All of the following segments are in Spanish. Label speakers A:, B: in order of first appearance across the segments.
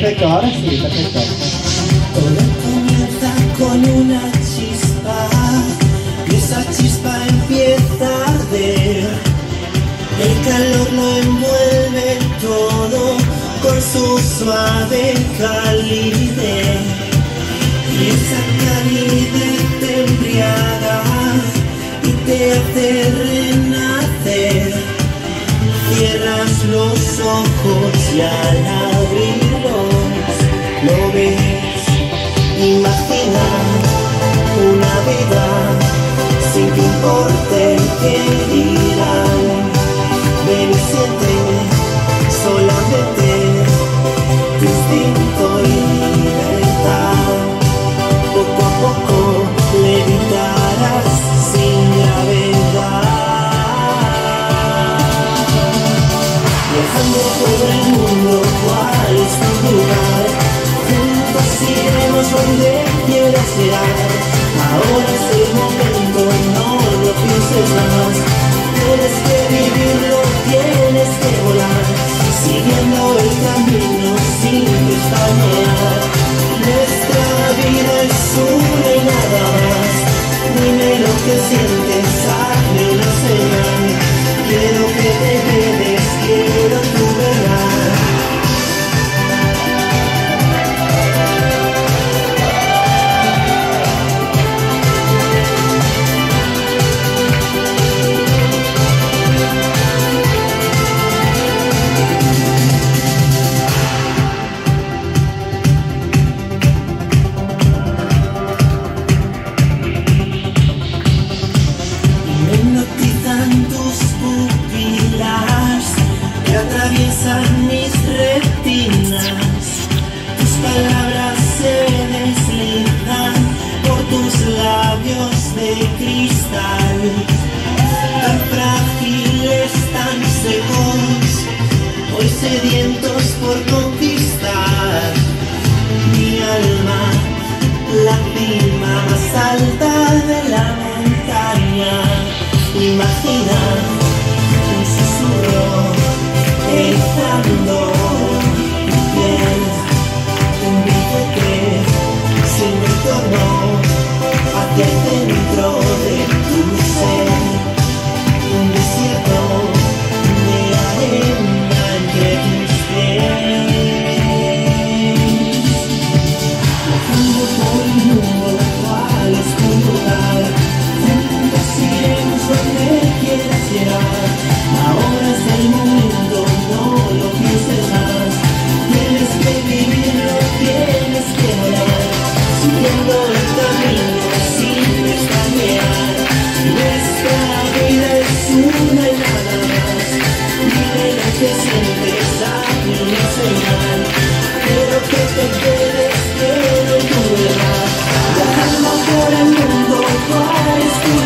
A: Perfecto, ahora sí, perfecto.
B: Todo comienza con una chispa y esa chispa empieza a arder. El calor lo envuelve todo con su suave calidez. Y esa calidez te embriaga y te hace renacer. Cierras los ojos y al abrirlos Imagina una vida sin que importe qué donde quieras llegar. Ahora es el momento, no lo pienses más. Tienes que vivirlo, tienes que volar. Siguiendo el camino sin pestañear. Nuestra vida es una y nada más. Dime lo que sientes, por conquistar. Mi alma, la cima más alta de la montaña. Imagina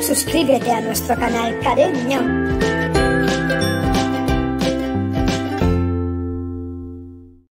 C: Suscríbete a nuestro canal Cariño